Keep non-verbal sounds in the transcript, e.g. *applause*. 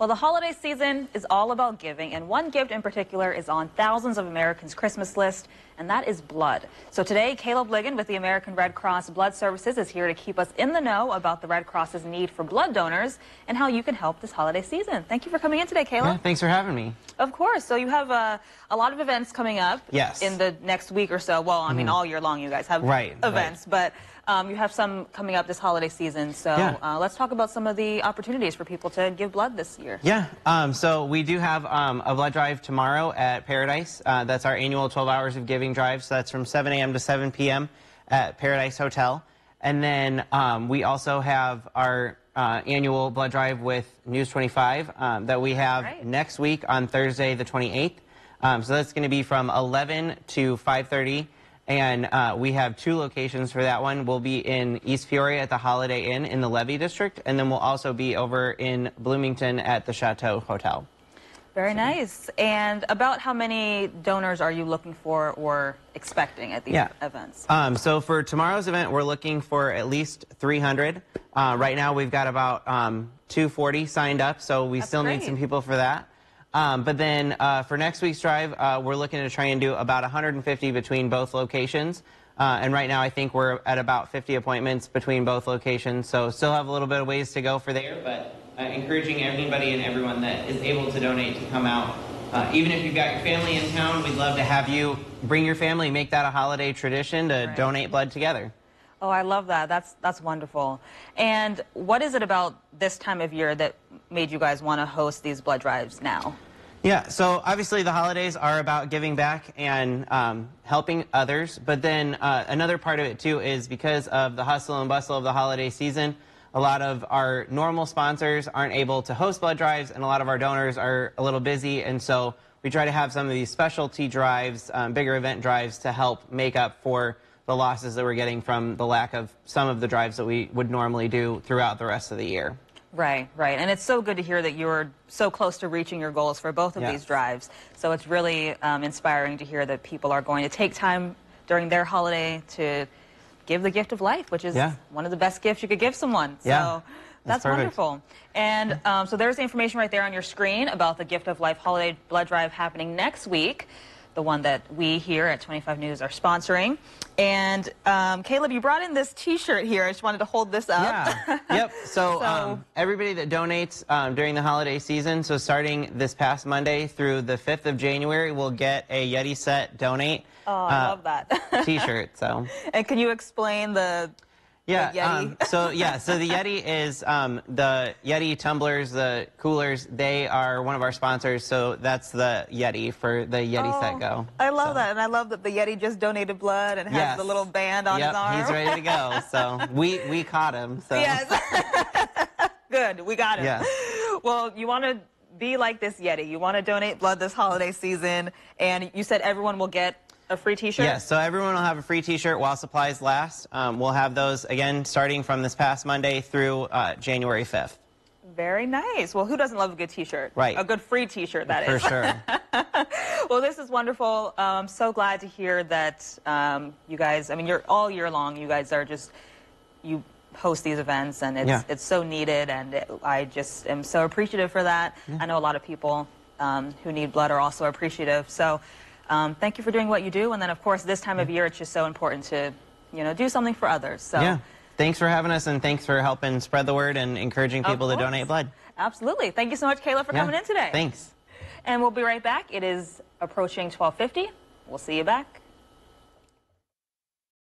Well, the holiday season is all about giving, and one gift in particular is on thousands of Americans' Christmas list, and that is blood. So today, Caleb Ligon with the American Red Cross Blood Services is here to keep us in the know about the Red Cross's need for blood donors and how you can help this holiday season. Thank you for coming in today, Caleb. Yeah, thanks for having me. Of course. So you have uh, a lot of events coming up yes. in the next week or so. Well, I mean, mm -hmm. all year long you guys have right, events, right. but um, you have some coming up this holiday season, so yeah. uh, let's talk about some of the opportunities for people to give blood this year. Yeah, um, so we do have um, a blood drive tomorrow at Par-A-Dice. Uh, that's our annual 12 Hours of Giving drive, so that's from 7 a.m. to 7 p.m. at Par-A-Dice Hotel. And then um, we also have our uh, annual blood drive with News 25 um, that we have right. next week on Thursday the 28th. Um, so that's going to be from 11 to 5.30 and uh, we have two locations for that one. We'll be in East Peoria at the Holiday Inn in the Levee District, and then we'll also be over in Bloomington at the Chateau Hotel. Very nice. And about how many donors are you looking for or expecting at these yeah. events? Um, so for tomorrow's event, we're looking for at least 300. Uh, right now, we've got about um, 240 signed up, so we That's still great. need some people for that. Um, but then uh, for next week's drive, uh, we're looking to try and do about 150 between both locations. Uh, and right now, I think we're at about 50 appointments between both locations. So still have a little bit of ways to go for there, but uh, encouraging anybody and everyone that is able to donate to come out. Uh, even if you've got your family in town, we'd love to have you bring your family, make that a holiday tradition to right. donate blood together. Oh, I love that. That's that's wonderful. And what is it about this time of year that made you guys want to host these blood drives now? Yeah, so obviously the holidays are about giving back and um, helping others, but then uh, another part of it too is because of the hustle and bustle of the holiday season, a lot of our normal sponsors aren't able to host blood drives, and a lot of our donors are a little busy, and so we try to have some of these specialty drives, um, bigger event drives, to help make up for the losses that we're getting from the lack of some of the drives that we would normally do throughout the rest of the year. Right, right. And it's so good to hear that you're so close to reaching your goals for both of yes. these drives. So it's really um, inspiring to hear that people are going to take time during their holiday to give the gift of life, which is yeah. one of the best gifts you could give someone. Yeah. So that's, that's wonderful. And um, so there's the information right there on your screen about the Gift of Life Holiday Blood Drive happening next week the one that we here at 25 News are sponsoring. And um, Caleb, you brought in this T-shirt here. I just wanted to hold this up. Yeah. *laughs* yep. So, so um, everybody that donates um, during the holiday season, so starting this past Monday through the 5th of January, will get a Yeti set donate. Oh, I uh, love that. *laughs* T-shirt. So. And can you explain the yeah. Um, so yeah. So the Yeti is um, the Yeti tumblers, the coolers. They are one of our sponsors. So that's the Yeti for the Yeti oh, Set Go. I love so. that, and I love that the Yeti just donated blood and has yes. the little band on yep, his arm. he's ready to go. So *laughs* we we caught him. So yes. *laughs* Good. We got him. Yeah. Well, you want to be like this Yeti. You want to donate blood this holiday season, and you said everyone will get a free T-shirt? Yes, so everyone will have a free T-shirt while supplies last. Um, we'll have those, again, starting from this past Monday through uh, January 5th. Very nice. Well, who doesn't love a good T-shirt? Right. A good free T-shirt, that For is. For sure. *laughs* well, this is wonderful. Um, I'm so glad to hear that um, you guys, I mean, you're all year long, you guys are just, you host these events, and it's, yeah. it's so needed, and it, I just am so appreciative for that. Yeah. I know a lot of people um, who need blood are also appreciative. So um, thank you for doing what you do. And then, of course, this time of year, it's just so important to, you know, do something for others. So. Yeah. Thanks for having us, and thanks for helping spread the word and encouraging people to donate blood. Absolutely. Thank you so much, Kayla, for yeah. coming in today. Thanks. And we'll be right back. It is approaching 1250. We'll see you back.